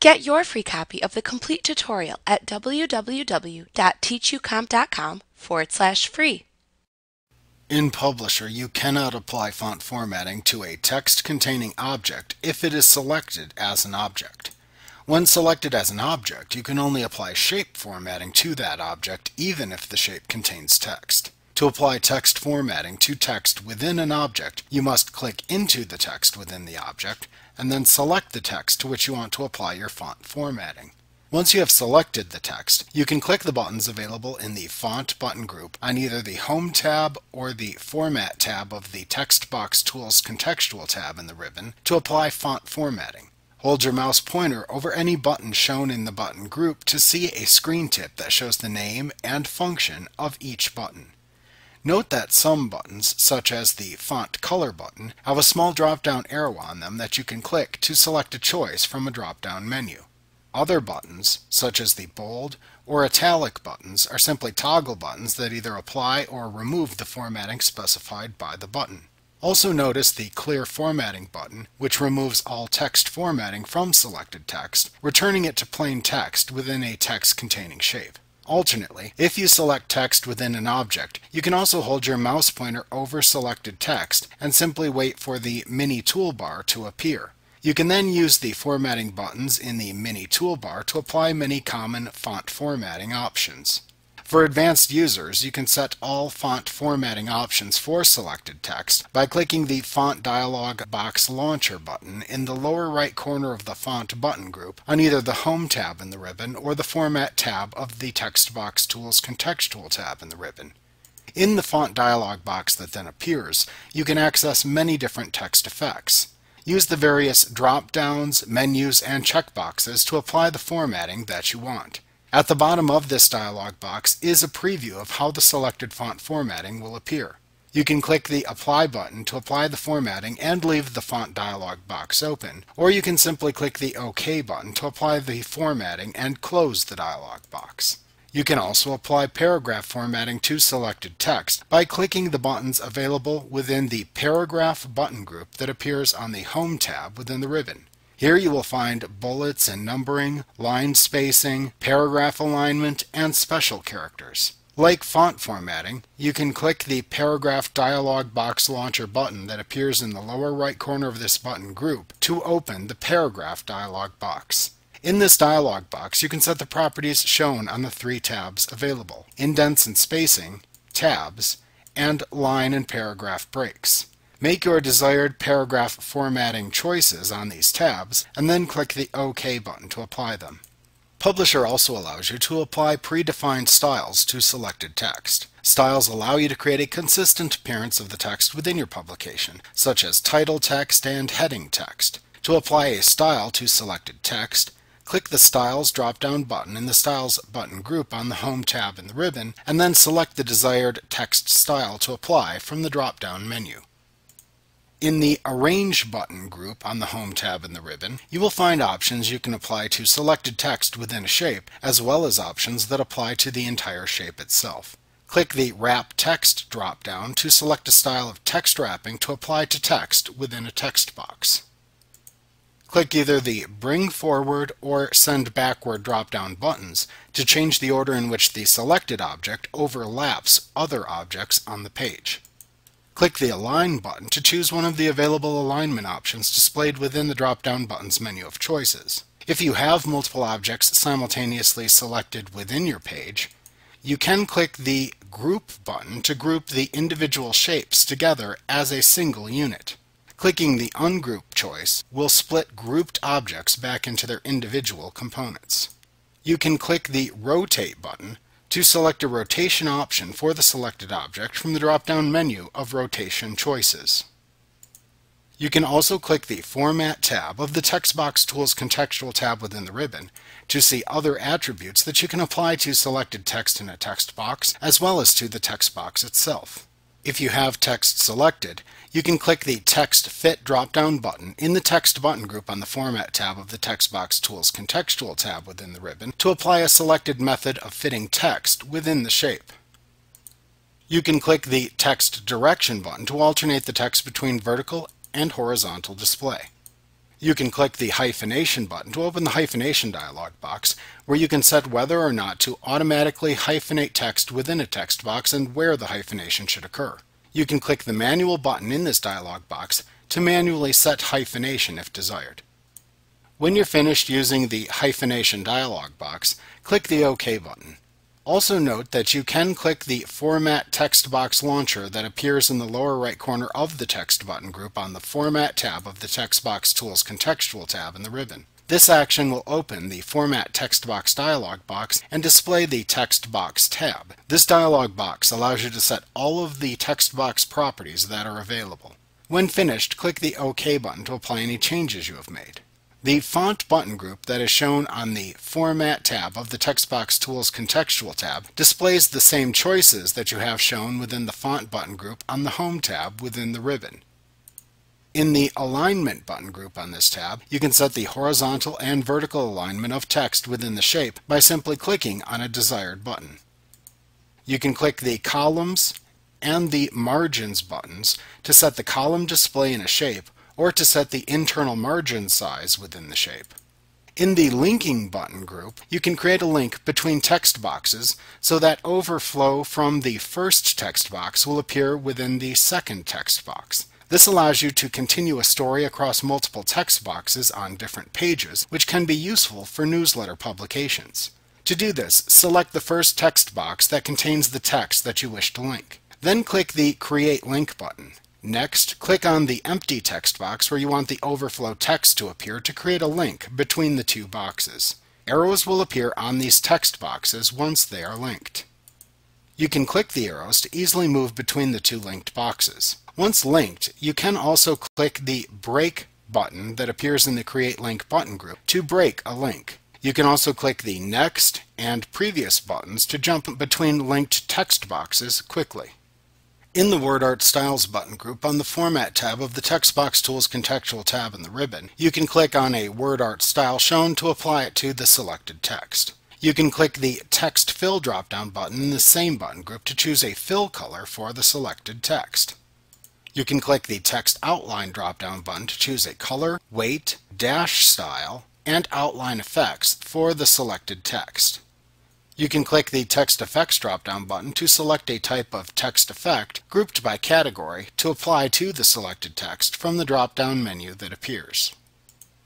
Get your free copy of the complete tutorial at www.teachucomp.com forward slash free. In Publisher, you cannot apply font formatting to a text-containing object if it is selected as an object. When selected as an object, you can only apply shape formatting to that object even if the shape contains text. To apply text formatting to text within an object, you must click into the text within the object and then select the text to which you want to apply your font formatting. Once you have selected the text, you can click the buttons available in the Font button group on either the Home tab or the Format tab of the Text Box Tools Contextual tab in the ribbon to apply font formatting. Hold your mouse pointer over any button shown in the button group to see a screen tip that shows the name and function of each button. Note that some buttons, such as the Font Color button, have a small drop-down arrow on them that you can click to select a choice from a drop-down menu. Other buttons, such as the bold or italic buttons, are simply toggle buttons that either apply or remove the formatting specified by the button. Also notice the Clear Formatting button, which removes all text formatting from selected text, returning it to plain text within a text-containing shape. Alternately, if you select text within an object, you can also hold your mouse pointer over selected text and simply wait for the mini toolbar to appear. You can then use the formatting buttons in the mini toolbar to apply many common font formatting options. For advanced users, you can set all font formatting options for selected text by clicking the Font Dialog Box Launcher button in the lower right corner of the Font button group on either the Home tab in the ribbon or the Format tab of the Text Box Tools Contextual tab in the ribbon. In the font dialog box that then appears, you can access many different text effects. Use the various drop-downs, menus, and checkboxes to apply the formatting that you want. At the bottom of this dialog box is a preview of how the selected font formatting will appear. You can click the Apply button to apply the formatting and leave the font dialog box open, or you can simply click the OK button to apply the formatting and close the dialog box. You can also apply paragraph formatting to selected text by clicking the buttons available within the Paragraph button group that appears on the Home tab within the ribbon. Here you will find bullets and numbering, line spacing, paragraph alignment, and special characters. Like font formatting, you can click the Paragraph Dialog Box Launcher button that appears in the lower right corner of this button group to open the Paragraph dialog box. In this dialog box, you can set the properties shown on the three tabs available, indents and spacing, tabs, and line and paragraph breaks. Make your desired paragraph formatting choices on these tabs, and then click the OK button to apply them. Publisher also allows you to apply predefined styles to selected text. Styles allow you to create a consistent appearance of the text within your publication, such as title text and heading text. To apply a style to selected text, Click the Styles drop-down button in the Styles button group on the Home tab in the ribbon, and then select the desired text style to apply from the drop-down menu. In the Arrange button group on the Home tab in the ribbon, you will find options you can apply to selected text within a shape, as well as options that apply to the entire shape itself. Click the Wrap Text drop-down to select a style of text wrapping to apply to text within a text box. Click either the Bring Forward or Send Backward drop-down buttons to change the order in which the selected object overlaps other objects on the page. Click the Align button to choose one of the available alignment options displayed within the drop-down buttons menu of choices. If you have multiple objects simultaneously selected within your page, you can click the Group button to group the individual shapes together as a single unit. Clicking the Ungroup choice will split grouped objects back into their individual components. You can click the Rotate button to select a rotation option for the selected object from the drop-down menu of rotation choices. You can also click the Format tab of the Text Box Tools contextual tab within the ribbon to see other attributes that you can apply to selected text in a text box as well as to the text box itself. If you have text selected, you can click the Text Fit drop-down button in the Text button group on the Format tab of the Text Box Tools Contextual tab within the ribbon to apply a selected method of fitting text within the shape. You can click the Text Direction button to alternate the text between vertical and horizontal display. You can click the hyphenation button to open the hyphenation dialog box, where you can set whether or not to automatically hyphenate text within a text box and where the hyphenation should occur. You can click the manual button in this dialog box to manually set hyphenation if desired. When you're finished using the hyphenation dialog box, click the OK button. Also note that you can click the Format Text Box Launcher that appears in the lower right corner of the text button group on the Format tab of the Text Box Tools Contextual tab in the ribbon. This action will open the Format Text Box dialog box and display the Text Box tab. This dialog box allows you to set all of the text box properties that are available. When finished, click the OK button to apply any changes you have made. The Font button group that is shown on the Format tab of the Textbox Tools Contextual tab displays the same choices that you have shown within the Font button group on the Home tab within the ribbon. In the Alignment button group on this tab, you can set the horizontal and vertical alignment of text within the shape by simply clicking on a desired button. You can click the Columns and the Margins buttons to set the column display in a shape or to set the internal margin size within the shape. In the Linking button group, you can create a link between text boxes so that overflow from the first text box will appear within the second text box. This allows you to continue a story across multiple text boxes on different pages, which can be useful for newsletter publications. To do this, select the first text box that contains the text that you wish to link. Then click the Create Link button. Next, click on the empty text box where you want the overflow text to appear to create a link between the two boxes. Arrows will appear on these text boxes once they are linked. You can click the arrows to easily move between the two linked boxes. Once linked, you can also click the Break button that appears in the Create Link button group to break a link. You can also click the Next and Previous buttons to jump between linked text boxes quickly. In the WordArt Styles button group on the Format tab of the TextBox Tools contextual tab in the ribbon, you can click on a WordArt style shown to apply it to the selected text. You can click the Text Fill drop-down button in the same button group to choose a fill color for the selected text. You can click the Text Outline drop-down button to choose a color, weight, dash style, and outline effects for the selected text. You can click the Text Effects drop-down button to select a type of text effect grouped by category to apply to the selected text from the drop-down menu that appears.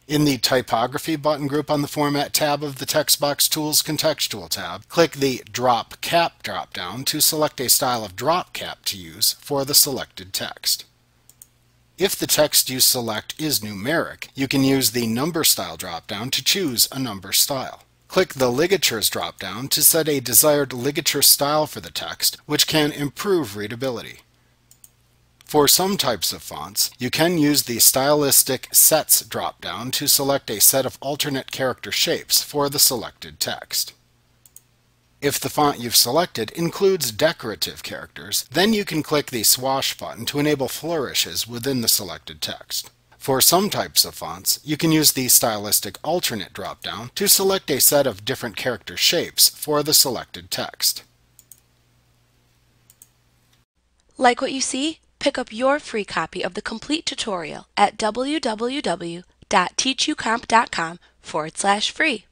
In the Typography button group on the Format tab of the Text Box Tools Contextual tab, click the Drop Cap drop-down to select a style of drop cap to use for the selected text. If the text you select is numeric, you can use the Number Style drop-down to choose a number style. Click the Ligatures drop-down to set a desired ligature style for the text, which can improve readability. For some types of fonts, you can use the Stylistic Sets drop-down to select a set of alternate character shapes for the selected text. If the font you've selected includes decorative characters, then you can click the Swash button to enable flourishes within the selected text. For some types of fonts, you can use the Stylistic Alternate dropdown to select a set of different character shapes for the selected text. Like what you see? Pick up your free copy of the complete tutorial at www.teachucomp.com forward slash free.